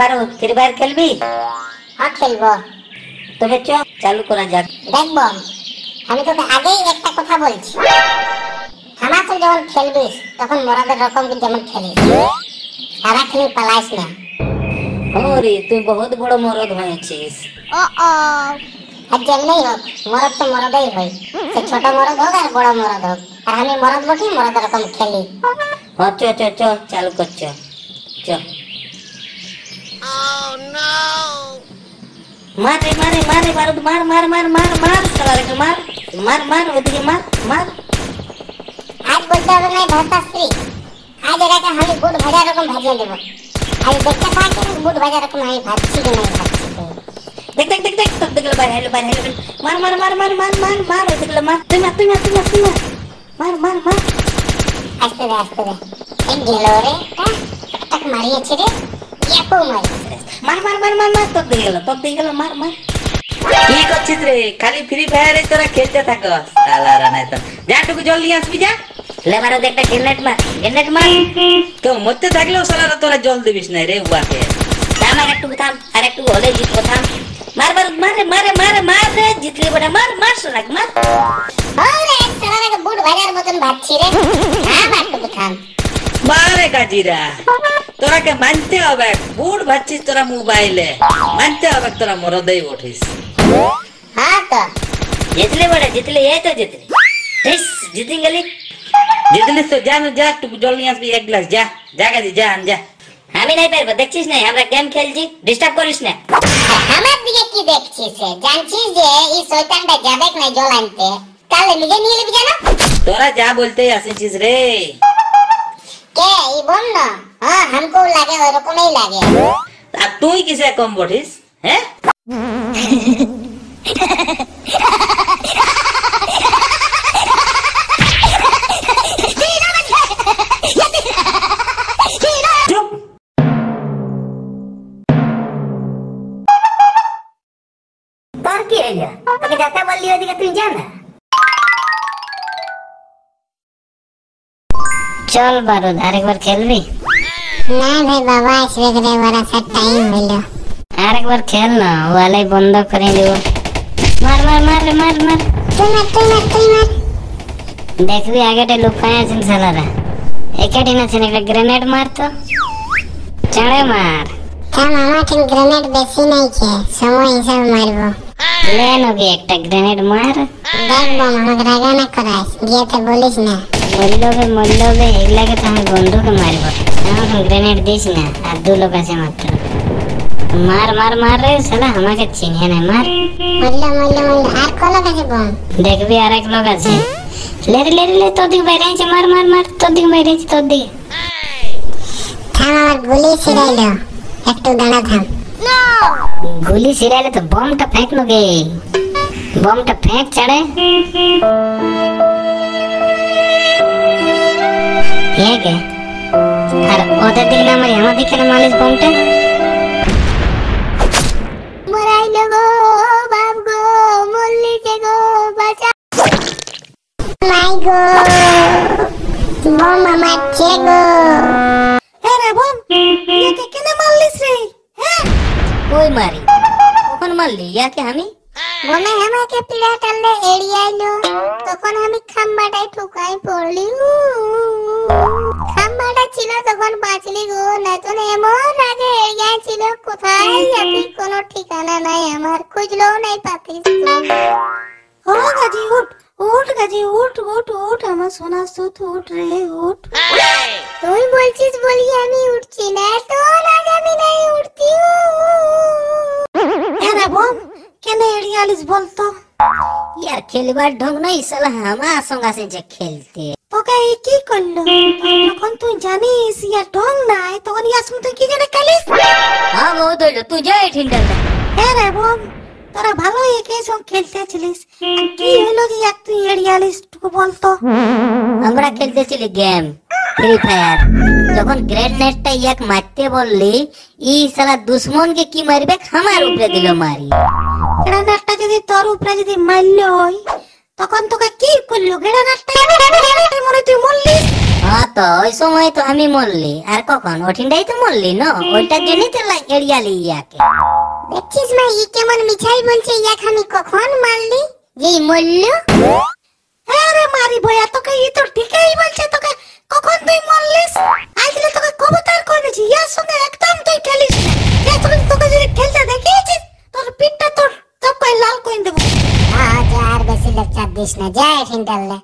এবার free fire খেলবি? হ্যাঁ খেলব। তবে চ চালু করা যাক। দেখব। আমি তোকে আগেই একটা কথা বলছি। হামাসে যখন খেলবিস তখন মরাদের রকম যেমন খেলিস। সারা খেলি পালাইস না। ওরে তুই বহুত বড় মরদ হয়েছিস। ও আর যেমনি হোক মরদ তো মরদেই হয় সে ছোট মরদ হোক আর বড় মরদ হোক। আর আমি মরদ বটি মরদ রকম খেলি। চ চ চ চালু কর চ। চ মারে মারে মারে বারুদ মার মার মার মার মার সালা রেখে মার মার মার ওদিকে মার মার আজ বলতে হবে না ধরতাশ্রী আজ এটাকে আমি বুট ভাজা রকম ভাজিয়ে দেবো আজ দেখতে পাচ্ছি না বুট ভাজা রকম আমি ভাবছি কি নাই ভাবছি তো। দেখ দেখ দেখ দেখ তোর দেখলে বাইরে হেলো বাইরে হেলো মার মার মার মার মার মার মার ওই দেখলে মার তুই মার তুই মার তুই মার তুই মার মার মার মার আসতে দে আসতে দে এই গেল রে হ্যাঁ টাক মারিয়েছে রে ইয়াকো মারিয়েছে মার মার মার মার মার তোর দিয়ে গেল তোর দিয়ে গেল মার মার কি করছিস রে খালি ফ্রি ফায়ারে তোরা খেলতে থাকস সালারা নাই তো যা টুকু জল নিয়ে আসবি যা লেবার একটা গ্রেনেড মার গ্রেনেড মার কেউ মরতে থাকলেও সালারা তোরা জল দিবিস না রে উয়াকে থাম আর একটু থাম আর একটু হলে জিতবো থাম মার বারুদ মারে মারে মারে মার রে জিতলি বড় মার মার সোনাক মার ওরে সারাকে বুট ভাজার মতন ভাবছি রে হ্যাঁ বাটুকু থাম বারে কাজিরা तोरा के मानते हवे बूढ़ बच्ची तोरा मोबाइल। है मानते हवे तोरा मरदई उठिस। हाँ तो। जितले बड़े जितले ये तो जितले दिस जीती गली। जितले तो जान जा तू जल्दी से एक गिलास जा। जाके जा हम जा। हमें नहीं पैर देखछिस नहीं हमरा गेम खेल जी डिस्टर्ब करिस ने। हमरा दिए की देखछिस है जानछिस जे ई शैतान बे जाबे नहीं जोलानते? काले मुझे नील भी जाना। तोरा जा बोलते ऐसी चीज़ रे। কে এই বন্য হ্যাঁ হামকো লাগে ওরকমই লাগে। আর তুই কিসে কম বটিস হ্যাঁ তোর কি হইল? चल बारू धार एक बार खेलबी ना भाई बाबा इसलिए करे वाला सा टाइम मिलो। यार एक बार खेल ना वाले बंद कर देबो मार मार मार मार मार। तू मार तू मार तू मार देखबी आगे टे लुकाया छिन एक एकटी ना छिन एक ग्रेनेड मार तो। चढ़े मार। ता मामा ठीक ग्रेनेड बेसी नहीं के समय हिसाब मारबो একটা গ্রেনেড মার? দেখব আমাকে রাগা না করাস গিয়ে তো বলিস না। মল্লবে মল্লবে এগুলাকে তো আমি বন্ধুকে মারবো। আমাকে গ্রেনেড দিস না আর দু লোক আছে মাত্র। মার মার মার রে সালা আমাকে চিনিয়ে না মার। মল্ল মল্ল মল্ল আর কোন কাছে বোন দেখবি আর এক লোক আছে। লে লে লে তোর দিকে বাইরে আছে মার মার মার তোর দিকে বাইরে আছে তোর দিকে। থাম আমার গুলি ছিড়াইলো একটু দাঁড়া থাম। नो गोली सिरा ले तो बम टा फेंक लोगे बम टा फेंक चढ़े। ये के अरे ओदे दिख ना मैं यहाँ दिखे ना मालिश बम टे। मराई लोगो बाप गो मुल्ली से गो बचा। माय गो बम मामा चेगो अरे बम কই মারি কখন মারলি ইয়াকে আমি বোমে আমাকে পিড়া টানলে এড়িয়াইলো তখন আমি খাম্বাটায় ঠুকাই পড়লি উ, খাম্বাটা ছিল তখন বাঁচলি গো নতুন এমন আগে এড়িয়াছিল কোথায় যাবি কোনো ঠিকানা নাই আমার খুঁজলেও নাই পাতিস তুই। ও গাজি উঠ উঠ গাজি উঠ উঠ উঠ আমার সোনা সুত উঠ রে উঠ তুই বলছিস বলি আমি উঠছি না তোর আজ আমি নাই উঠতি কেন এড়িয়ালিস বলতো ইয়ার খেলবার ঢং নাই সালা আমার সঙ্গে আসে খেলতে তোকে এই কি করলো যখন তুই জানিস ইয়ার ঢং নাই তখন ইয়ার সঙ্গে তুই কি জানে খেলিস হ্যাঁ বউ দইলো তুই যা এই ঠিন্ডাল হ্যাঁ রে বম তোরা ভালো একে সঙ্গে খেলতেছিলিস কি হলো যে এক তুই এড়িয়ালিস টুকু বলতো আমরা খেলতেছিলি গেম ফ্রি ফায়ার যখন গ্রেনেডটা ইয়াক মারতে বললি ই সালা দুশ্মনকে কি মারবে আমার উপরে দিল মারি গ্রেনেডটা যদি তোর উপরে যদি মারলো হয় তখন তোকে কি করল? গ্রেনেডটা মনে তুই মরলি? হ্যাঁ তো ওই সময় তো আমি মরলি। আর কখন? ওঠিনটাই তো মরলি না? ওইটার জন্যই তো এড়িয়ালি ইয়াকে। দেখছিস মা ই কেমন মিছাই বলছে ইয়াক আমি কখন মারলি? যে মরল? আরে মারি বয়া তোকে ই তো ঠিকই বলছে তোকে কখন তুই মরলিস? আজকে তোকে কবুতর করে দিয়েছি ইয়ার সঙ্গে একদম তুই খেলিস না। তোকে कृष्ण जय हिंदल